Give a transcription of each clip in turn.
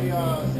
My, uh,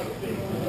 like this.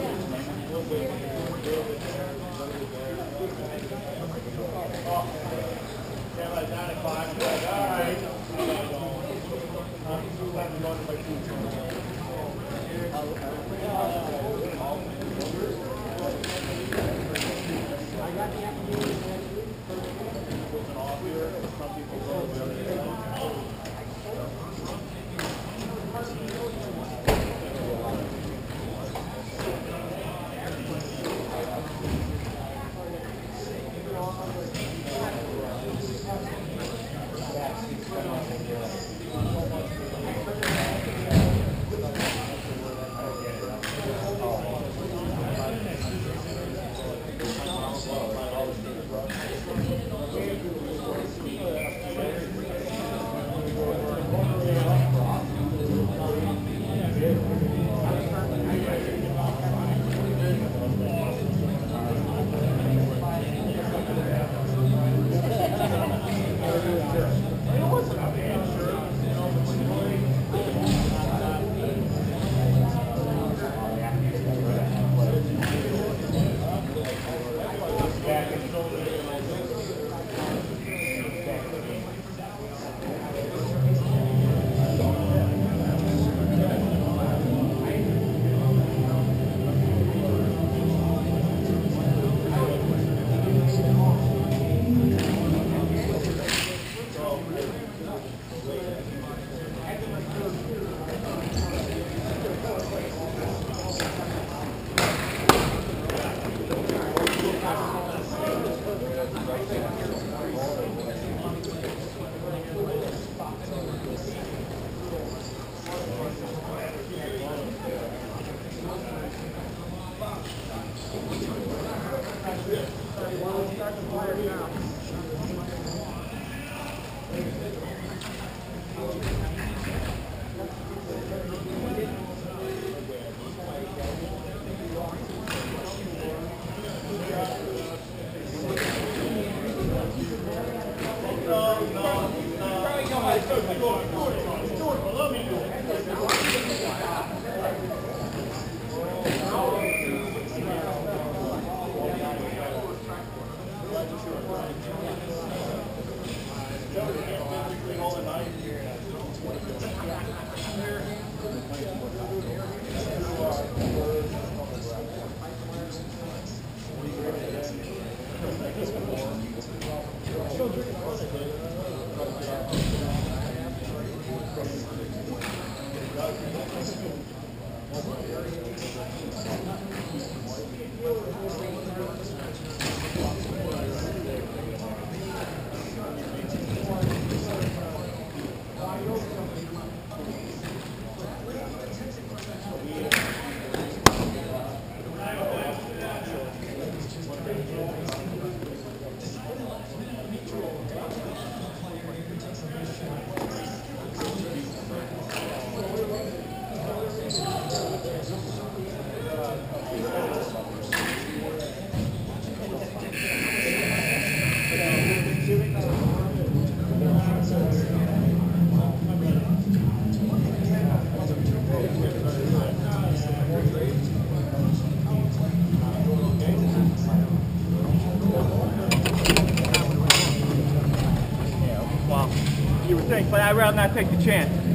Think, but I'd rather not take the chance.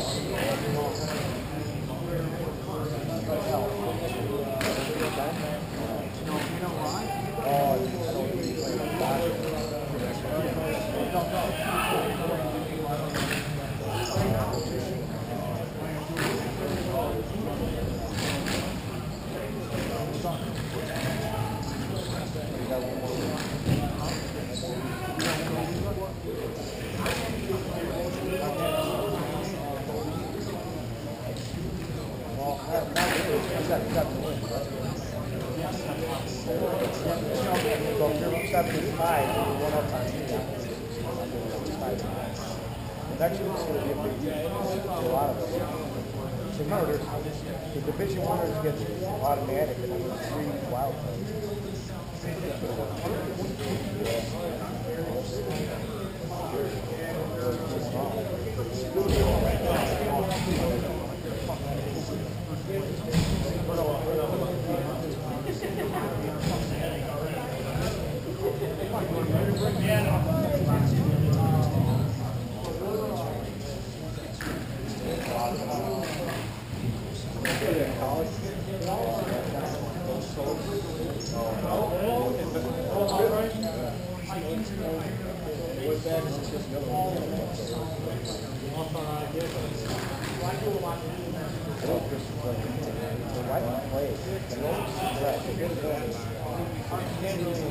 All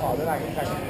好的那一个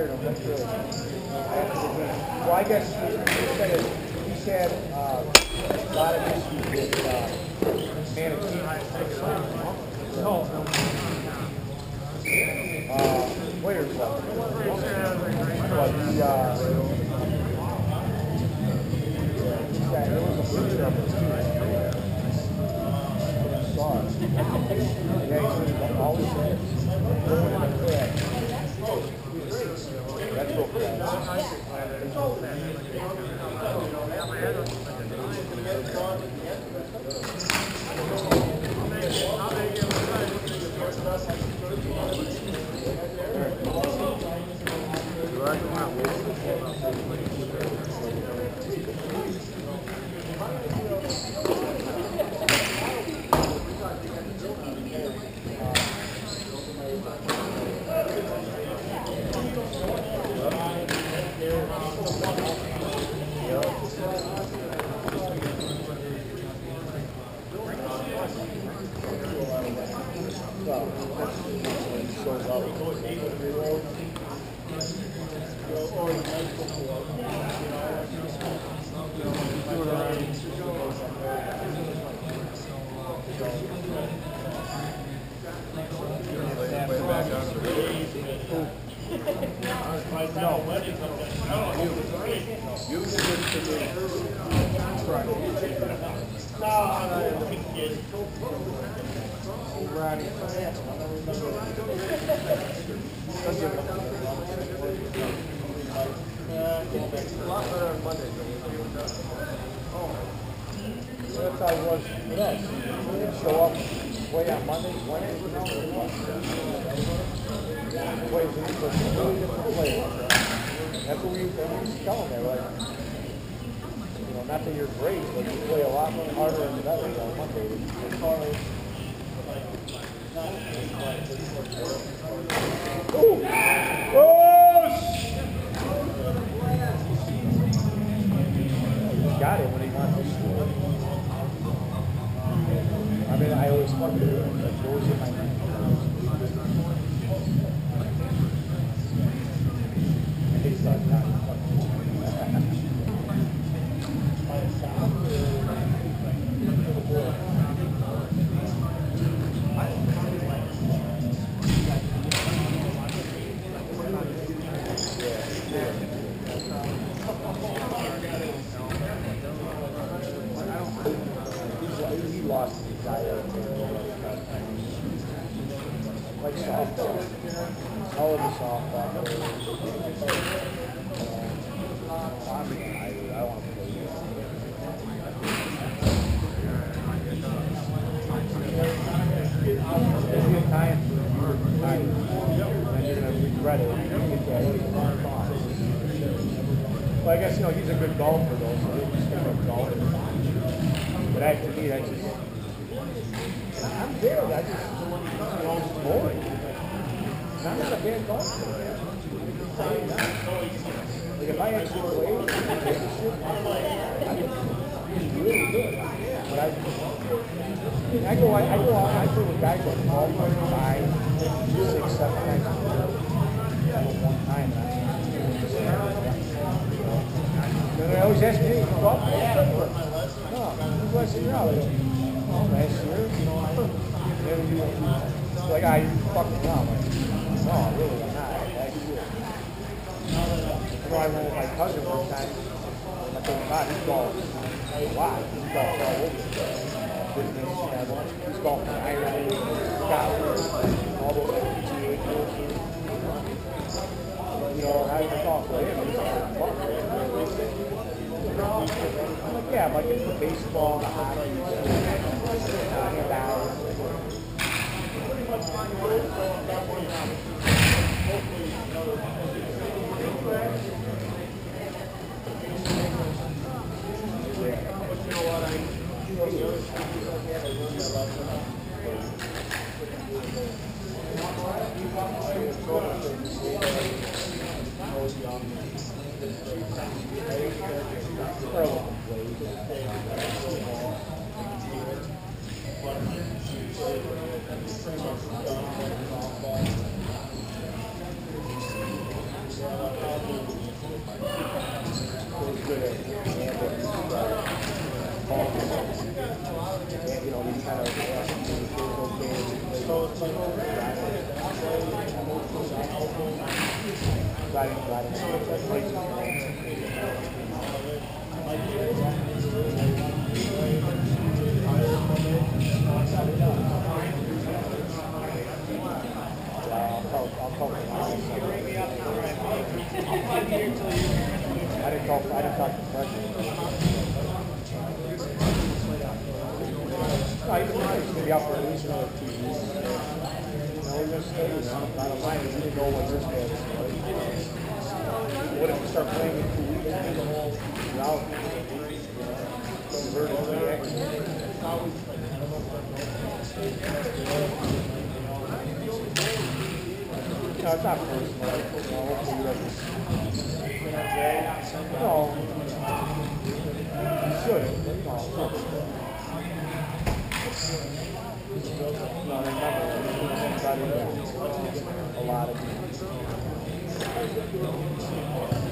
fired him. That's really. Well, I guess he said. You said right now. To tell him, they're like, you know, not that you're great, but you play a lot harder and better on Monday. Ooh! Oh! Well, I guess, you know, he's a good golfer though, so he'll just end up golfing. But that, to me, that's just, I'm there, I just, you know, boring. And I'm not a bad golfer. Like, if I actually played, and did this shit, I would be really good. But I, I go, I, I go out, I play with guys golf like five, six, seven times go one time, and I, they always ask me, hey, you golf? No, when's the last year? I oh, you know, I, you, like, you're fucking around. I'm no, really, not, last year. I know I went with my cousin one time, I told him, God, he golfs a lot, he golfs all over. Business, you know, he's golfing in Ireland, Scotland, all those PGA courses. You know, I was golf with him, he's like, fuck, I'm like, yeah, I'm like into baseball, the hockey, uh, handball. You know, these kind of riding, riding, I'll call, I'll call for my I didn't call, I didn't talk to the president. I even I used to be out for at least another two weeks. No, we're gonna stay, you know, bottom line, we didn't know what this was. What if we start playing in two weeks, and the whole route, you know, convert it to the X? No, you a lot of people.